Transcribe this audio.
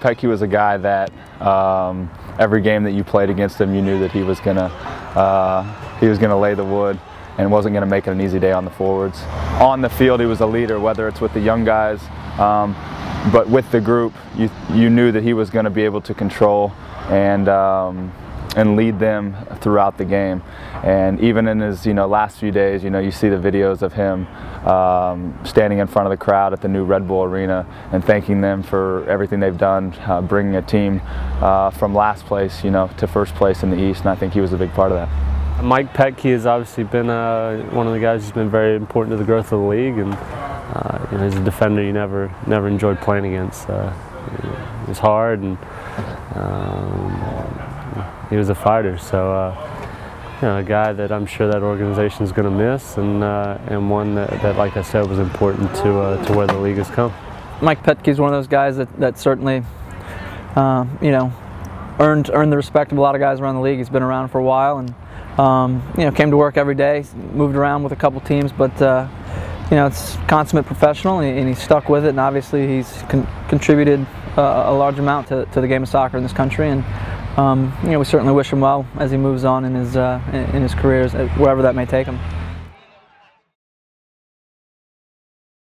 Petke was a guy that um, every game that you played against him, you knew that he was gonna uh, he was gonna lay the wood and wasn't gonna make it an easy day on the forwards. On the field, he was a leader, whether it's with the young guys, um, but with the group, you you knew that he was gonna be able to control and. Um, and lead them throughout the game. And even in his you know last few days, you know you see the videos of him um, standing in front of the crowd at the new Red Bull Arena and thanking them for everything they've done, uh, bringing a team uh, from last place you know to first place in the East. And I think he was a big part of that. Mike Petke has obviously been uh, one of the guys who's been very important to the growth of the league, and uh, you know, he's a defender you never never enjoyed playing against. Uh, it was hard and. Um, he was a fighter. So, uh, you know, a guy that I'm sure that organization is going to miss, and uh, and one that, that, like I said, was important to uh, to where the league has come. Mike Petke is one of those guys that that certainly, uh, you know, earned earned the respect of a lot of guys around the league. He's been around for a while, and um, you know, came to work every day, moved around with a couple teams, but. Uh, you know, it's consummate professional, and, he, he's stuck with it. And obviously, he's con contributed a large amount to, to the game of soccer in this country. And um, you know, we certainly wish him well as he moves on in his uh, in his career, wherever that may take him.